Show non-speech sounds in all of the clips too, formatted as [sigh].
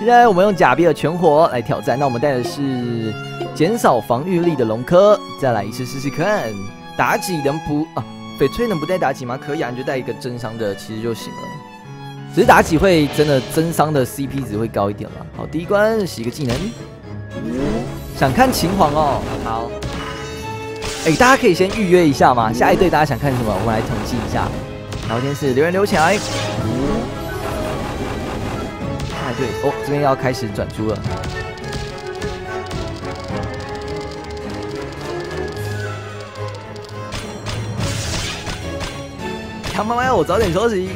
现在我们用假币的全火来挑战，那我们带的是减少防御力的龙科，再来一次试试看。妲己能不啊？翡翠能不带妲己吗？可以啊，你就带一个真伤的其实就行了。只是妲己会真的真伤的 CP 值会高一点了。好，第一关洗个技能。想看秦皇哦，好。哎，大家可以先预约一下嘛？下一队大家想看什么？我们来统计一下。聊天室留言留起来。下一队哦，这边要开始转租了。他妈妈要，我早点休息。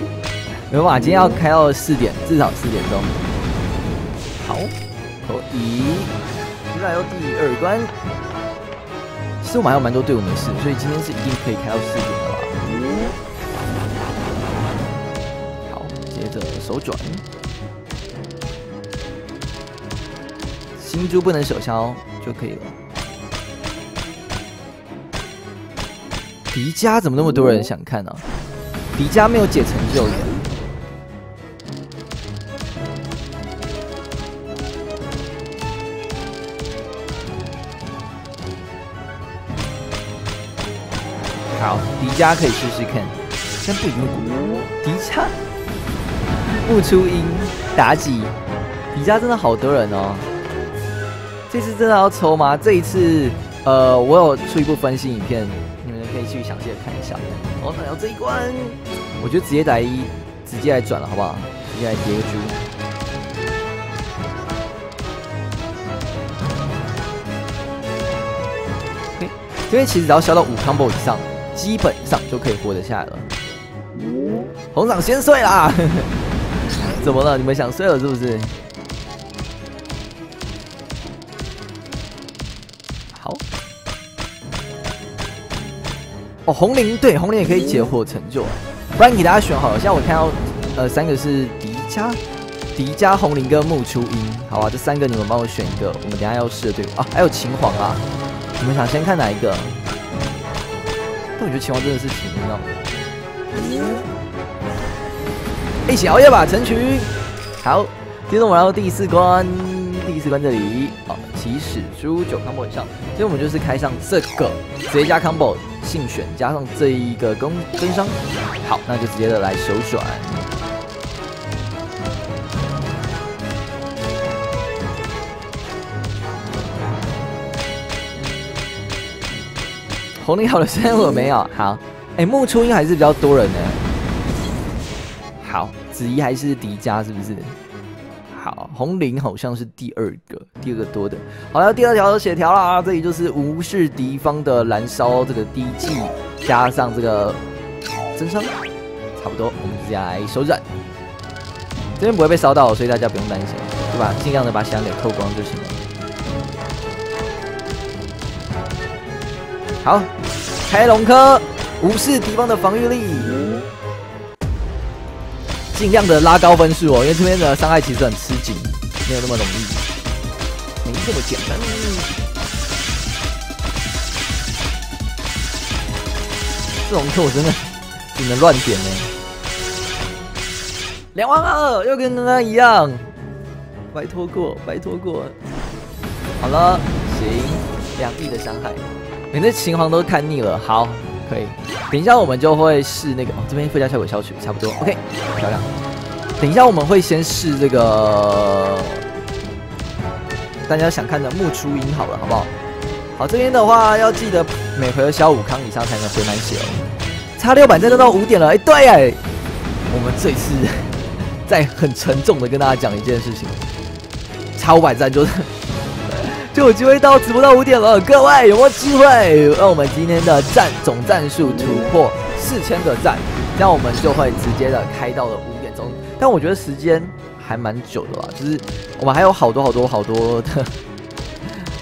没办法，今天要开到四点，至少四点钟。好，可以。现在有第二关。其实我还有蛮多队伍没事，所以今天是一定可以开到四点的啦。好，接着手转。金珠不能手消就可以了。迪迦怎么那么多人想看呢？迪迦没有解成就耶。好，迪迦可以试试看，先不一定。迪迦、不出音、妲己，迪迦真的好多人哦。这次真的要抽吗？这一次，呃，我有出一部分析影片，你们可以去详细的看一下。我想要这一关，我觉得直接来一，直接来转了，好不好？直接来叠个猪。这边其实只要消到五 combo 以上，基本上就可以活得下来了。红掌先睡啦！[laughs] 怎么了？你们想睡了是不是？哦，红灵对红灵也可以解火成就，不然给大家选好了。现在我看到呃三个是迪迦、迪迦、红灵跟木初音，好吧，这三个你们帮我选一个，我们等下要试的队伍啊，还有秦皇啊。你们想先看哪一个？但我觉得秦皇真的是挺妙的。一起熬夜吧，成群。好，接着我们来到第四关，第四关这里，起始猪九 combo 以上，所以我们就是开上这个，直接加 combo，幸选加上这一个攻分伤。好，那就直接的来手转。红领好的声音我没有好，哎，木初音还是比较多人呢。好，子怡还是迪迦是不是？好，红绫好像是第二个，第二个多的。好，了第二条血条啦，这里就是无视敌方的燃烧这个低技，加上这个增伤，差不多，我们直接来手转。这边不会被烧到，所以大家不用担心，对吧？尽量的把血给扣光就行了。好，开龙科，无视敌方的防御力，尽量的拉高分数哦，因为这边的伤害其实很吃紧，没有那么容易，没这么简单。这种课我真的只能乱点呢。两万二，又跟刚刚一样，拜托过，拜托过。好了，行，两亿的伤害。你那秦皇都看腻了，好，可以。等一下我们就会试那个哦，这边附加效果消除差不多，OK，漂亮。等一下我们会先试这个大家想看的木初音，好了，好不好？好，这边的话要记得每回合消五康以上才能回满血哦。差六百真的到五点了，哎，对哎，我们这次 [laughs] 在很沉重的跟大家讲一件事情，差五百赞就是。就有机会到直播到五点了，各位有没有机会让我们今天的战总战术突破四千个赞？这样我们就会直接的开到了五点钟。但我觉得 [laughs] 时间还蛮久的啦，就是我们还有好多好多好多的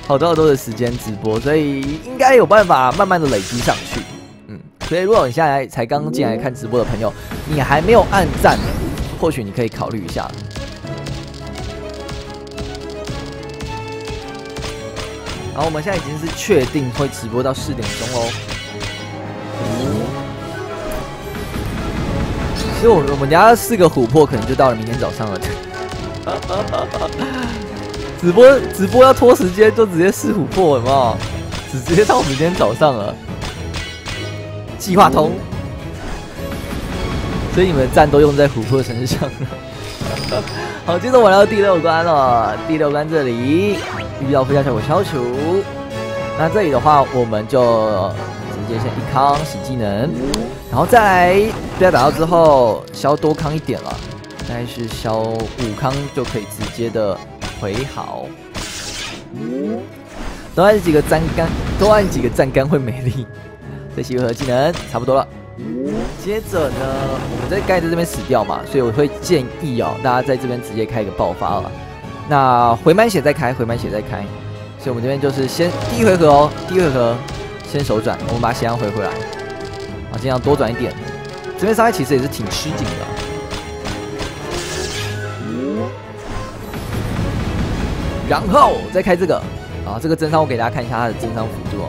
好多好多的时间直播，所以应该有办法慢慢的累积上去。嗯，所以如果你现在才刚进来看直播的朋友，你还没有按赞，或许你可以考虑一下。然后我们现在已经是确定会直播到四点钟哦。其实我我们家四个琥珀可能就到了明天早上了。[laughs] 直播直播要拖时间，就直接试琥珀，有没有？只直接到明天早上了。计划通，所以你们的赞都用在琥珀身上。[laughs] 好，接着我来到第六关了。第六关这里遇到附加效果消除，那这里的话，我们就直接先一康洗技能，然后再来被他打到之后消多康一点了，大概是消五康就可以直接的回好。多按几个站杆，多按几个站杆会美丽。这回合技能差不多了。接着呢，我们在盖在这边死掉嘛，所以我会建议哦，大家在这边直接开一个爆发了。那回满血再开，回满血再开。所以我们这边就是先第一回合哦，第一回合先手转，我们把血量回回来，啊，尽量多转一点。这边伤害其实也是挺吃紧的。然后再开这个，啊，这个增伤我给大家看一下它的增伤幅度。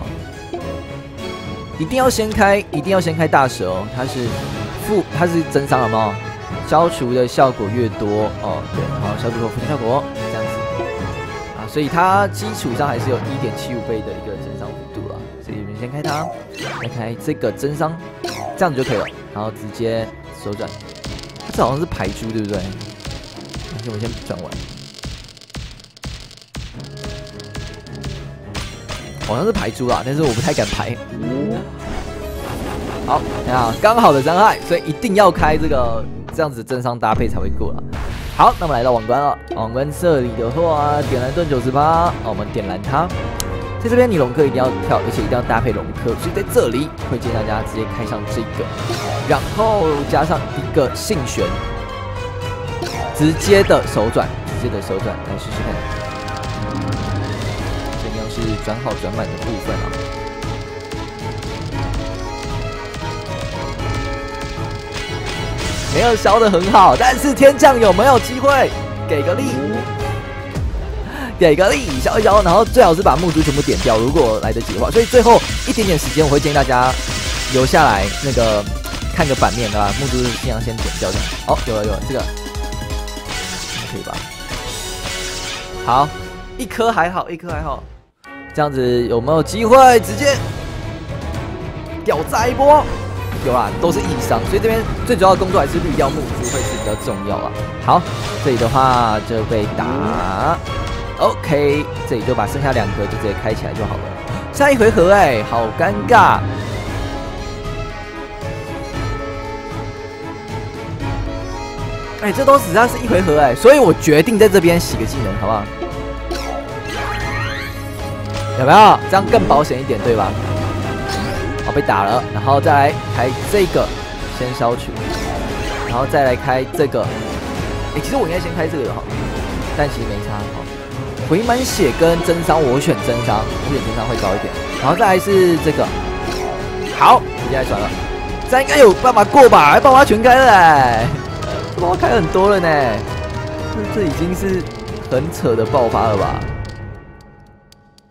一定要先开，一定要先开大蛇哦！它是负，它是增伤了吗？消除的效果越多哦，对，好，消除后附加效果这样子啊，所以它基础上还是有一点七五倍的一个增伤幅度了。所以我们先开它，再开这个增伤，这样子就可以了。然后直接手转，它这好像是排珠对不对？先我先转完，好像是排猪啦，但是我不太敢排。好，你看，刚好的伤害，所以一定要开这个这样子正伤搭配才会过了。好，那么来到网关了，网关这里的话，点燃盾九十八，我们点燃它。在这边你龙科一定要跳，而且一定要搭配龙科，所以在这里会建议大家直接开上这个，然后加上一个信玄，直接的手转，直接的手转来试试看。是转好转满的部分啊。没有消的很好，但是天降有没有机会给个力？给个力，消一消，然后最好是把木珠全部点掉，如果来得及的话。所以最后一点点时间，我会建议大家留下来，那个看个版面，对吧？木珠尽量先点掉这样。哦，有了有了，这个可以吧？好，一颗还好，一颗还好，这样子有没有机会直接屌炸一波？有啊，都是硬伤，所以这边最主要的工作还是绿掉木珠会是比较重要啊。好，这里的话就被打，OK，这里就把剩下两个就直接开起来就好了。下一回合哎，好尴尬，哎，这都只要是一回合哎，所以我决定在这边洗个技能，好不好？有没有？这样更保险一点，对吧？好，被打了，然后再来开这个，先消除，然后再来开这个。哎，其实我应该先开这个的哈，但其实没差哈。回满血跟增伤，我选增伤，我选增伤会高一点。然后再来是这个，好，直接来转了，这应该有办法过吧？爆发全开了，哎，爆发开很多了呢，这这已经是很扯的爆发了吧？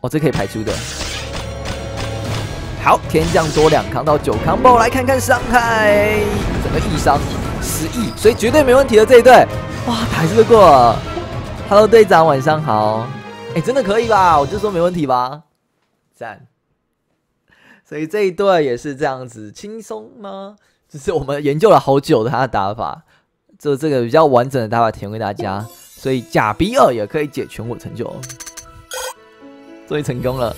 哦，这可以排出的。好，天降多两扛到九康爆，来看看伤害，整个一伤十亿，所以绝对没问题的这一队，哇，还是过。Hello，队长，晚上好。哎，真的可以吧？我就说没问题吧，赞。所以这一队也是这样子轻松吗？就是我们研究了好久的他的打法，就这个比较完整的打法提供给大家，所以假比尔也可以解全我成就，终于成功了。